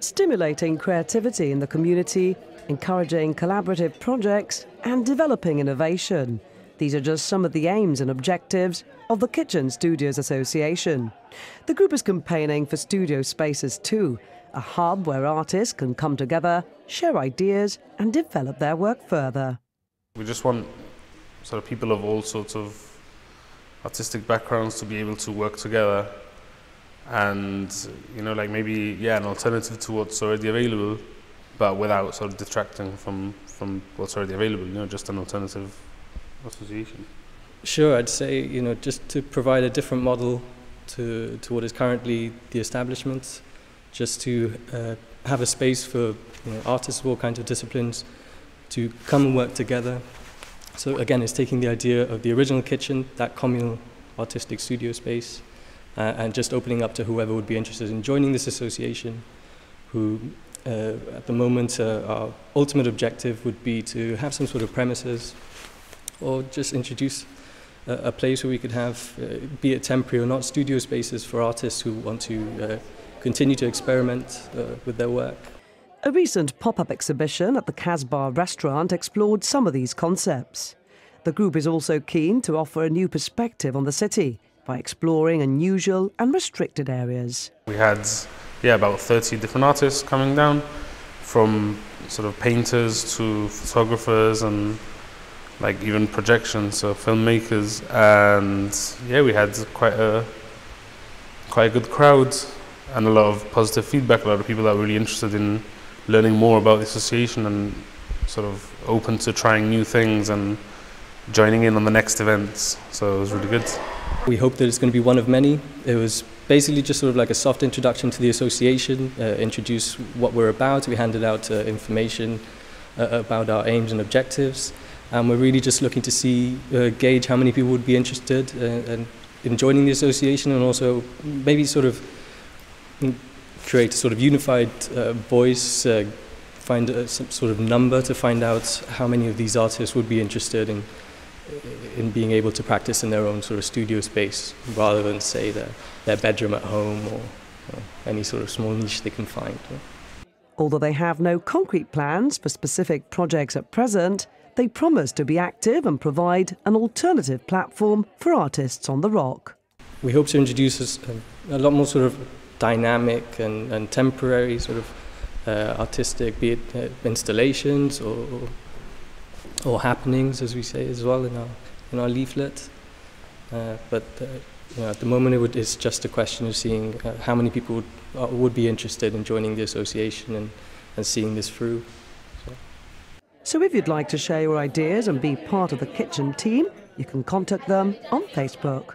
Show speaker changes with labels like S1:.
S1: stimulating creativity in the community, encouraging collaborative projects, and developing innovation. These are just some of the aims and objectives of the Kitchen Studios Association. The group is campaigning for studio spaces too, a hub where artists can come together, share ideas, and develop their work further.
S2: We just want sort of people of all sorts of artistic backgrounds to be able to work together and you know like maybe yeah an alternative to what's already available but without sort of detracting from from what's already available you know just an alternative association.
S3: Sure i'd say you know just to provide a different model to to what is currently the establishment just to uh, have a space for you know, artists of all kinds of disciplines to come and work together. So again it's taking the idea of the original kitchen that communal artistic studio space uh, and just opening up to whoever would be interested in joining this association, who uh, at the moment uh, our ultimate objective would be to have some sort of premises or just introduce a, a place where we could have, uh, be it temporary or not, studio spaces for artists who want to uh, continue to experiment with their work.
S1: A recent pop up exhibition at the Kasbar restaurant explored some of these concepts. The group is also keen to offer a new perspective on the city by exploring unusual and restricted areas.
S2: We had yeah, about 30 different artists coming down from sort of painters to photographers and like even projections, so filmmakers. And yeah, we had quite a quite a good crowd and a lot of positive feedback. A lot of people that were really interested in learning more about the association and sort of open to trying new things and joining in on the next events. So it was really good.
S3: We hope that it's going to be one of many. It was basically just sort of like a soft introduction to the association, uh, introduce what we're about. We handed out uh, information uh, about our aims and objectives. And we're really just looking to see, uh, gauge how many people would be interested uh, in joining the association and also maybe sort of create a sort of unified uh, voice, find some sort of number to find out how many of these artists would be interested in in being able to practice in their own sort of studio space rather than say their, their bedroom at home or, or any sort of small niche they can find.
S1: Although they have no concrete plans for specific projects at present, they promise to be active and provide an alternative platform for artists on the rock.
S3: We hope to introduce a, a lot more sort of dynamic and, and temporary sort of uh, artistic, be it uh, installations or, or or happenings, as we say as well in our in our leaflet. Uh, but uh, you know, at the moment, it would, it's just a question of seeing uh, how many people would, uh, would be interested in joining the association and, and seeing this through.
S1: So. so, if you'd like to share your ideas and be part of the kitchen team, you can contact them on Facebook.